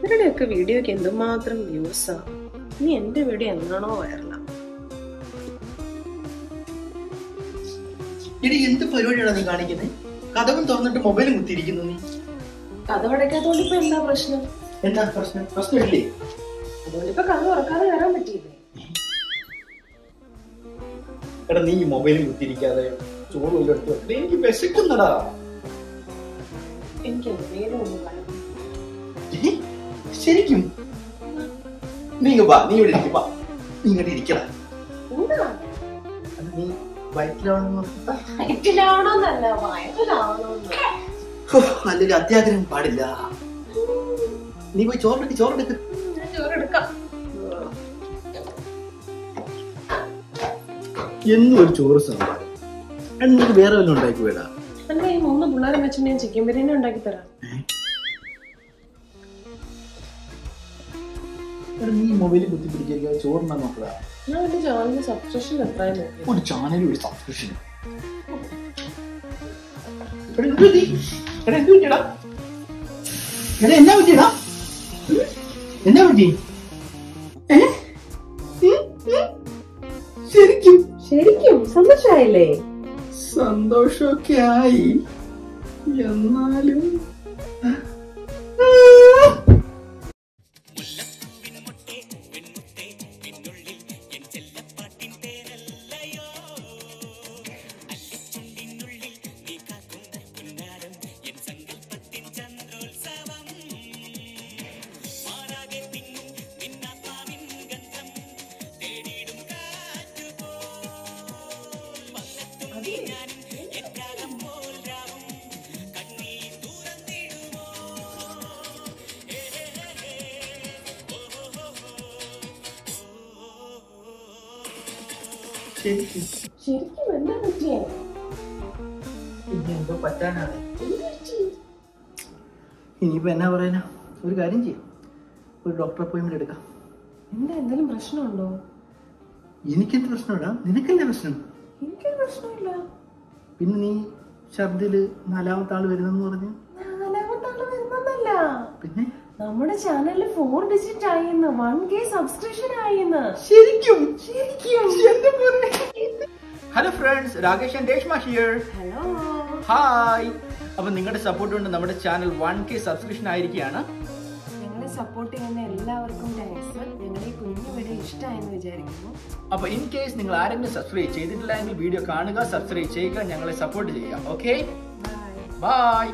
ഇവരുടെയൊക്കെ വീഡിയോക്ക് എന്തുമാത്രം വ്യൂസാ? ഇനി എന്റെ വീഡിയോ എന്നാണോ വൈറലാ. ഇനി എന്ത് പരിപാടിയാണ് നീ കാണിക്കുന്നത് കഥവും തുറന്നിട്ട് മൊബൈലും കുത്തിയിരിക്കുന്നു നീ. കഥ പടയ്ക്കാത്തോണ്ട് ഇപ്പൊ എന്താ പ്രശ്നം? എന്താ പ്രശ്നം? പ്രശ്നമില്ലേ? അതുകൊണ്ട് ഇപ്പൊ കഥ ഉറക്കാതെ കയറാൻ പറ്റിയില്ലേ? എടാ നീ മൊബൈലും കുത്തിയിരിക്കാതെ ചോറ് എടുത്ത് എനിക്ക് വിശക്കുന്നടാ. എനിക്ക് എന്തെങ്കിലും ഒന്ന്? ശരിക്കും. നീ ഇങ്ങ് വാ നീ ഇവിടെ ഇരിക്കും വാ. നീ ഇങ്ങോട്ട് ഇരിക്കടാ അത് നീ വയറ്റിലാവണമെന്നല്ല അല്ലെങ്കിൽ അത്യാഗ്രഹം പാടില്ല. നീ പോയി ചോറെടുക്ക് ചോറെടുക്കാം. എന്നും ഒരു ചോറ് സാമ്പാർ. എന്നിട്ട് വേറെ വല്ലതും ഉണ്ടാക്കി വേടാ അല്ല ഈ മൂന്ന് പിള്ളേരെ വെച്ചിട്ട് ഞാൻ ചിക്കൻ ബിരിയാണി ഉണ്ടാക്കി തരാം നീ മൊബൈലിൽ കുത്തി പിടിക്കുക ചോറിനാ നോക്കുക. ഞാൻ എന്റെ ചാനലിന് സബ്സ്ക്രിപ്ഷൻ എത്രയും നോക്കി ഒരു ചാനലും ഒരു സബ്സ്ക്രിപ്ഷൻ എന്നാ പറ്റിയടാ? എന്നാ പറ്റി? ശരിക്കും? ശരിക്കും? സന്തോഷായില്ലേ? സന്തോഷമൊക്കെ ആയി. എന്നാലും ശരിക്കും. ശരിക്കും എന്താ പറ്റിയേ? പിന്നെ എന്തോ പറ്റാനാണ് ഇനിയിപ്പോ എന്നാ പറയാനാ? ഒരു കാര്യം ചെയ്യാം. ഒരു ഡോക്ടർ അപ്പോയിന്റ്മെന്റ് എടുക്കാം. എന്താ എന്തെങ്കിലും പ്രശ്നമുണ്ടോ? എനിക്കെന്ത് പ്രശ്നമില്ല. നിനക്കല്ലേ പ്രശ്നം? എനിക്കൊരു പ്രശ്നമില്ല. പിന്നെ നീ ഛർദിൽ നാലാമത്തെ ആൾ വരുന്നെന്ന് പറഞ്ഞു? നാലാമത്തെ ആൾ വരുന്നതല്ല പിന്നെ? നമ്മുടെ ചാനലിൽ ഫോർ ഡിജിറ്റ് ആയിന്ന് വൺ കെ സബ്സ്ക്രിപ്ഷൻ ആയിന്ന്. ശരിക്കും? ശരിക്കും. Hello friends Rakesh and Reshma here hello hi അപ്പൊ നിങ്ങളുടെ സപ്പോർട്ട് കൊണ്ട് നമ്മുടെ ചാനൽ വൺ കെ സബ്സ്ക്രിപ്ഷൻ ആയിരിക്കുകയാണ്. ഞങ്ങളെ സപ്പോർട്ട് ചെയ്യുന്ന എല്ലാവർക്കും താങ്ക്സ് ഞങ്ങളുടെ ഈ കുഞ്ഞു വീഡിയോ ഇഷ്ടമായെന്ന് വിചാരിക്കുന്നു. അപ്പൊ ഇൻ കേസ് നിങ്ങൾ ആരെങ്കിലും സബ്സ്ക്രൈബ് ചെയ്തിട്ടില്ല എങ്കിൽ വീഡിയോ കാണുക സബ്സ്ക്രൈബ് ചെയ്യുക ഞങ്ങളെ സപ്പോർട്ട് ചെയ്യുക. Okay bye bye